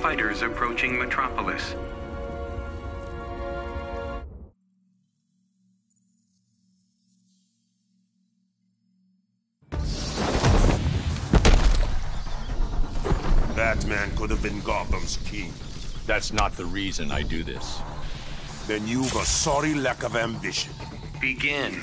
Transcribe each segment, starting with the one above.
Fighters approaching Metropolis. Batman could have been Gotham's king. That's not the reason I do this. Then you've a sorry lack of ambition. Begin.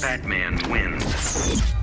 Batman wins.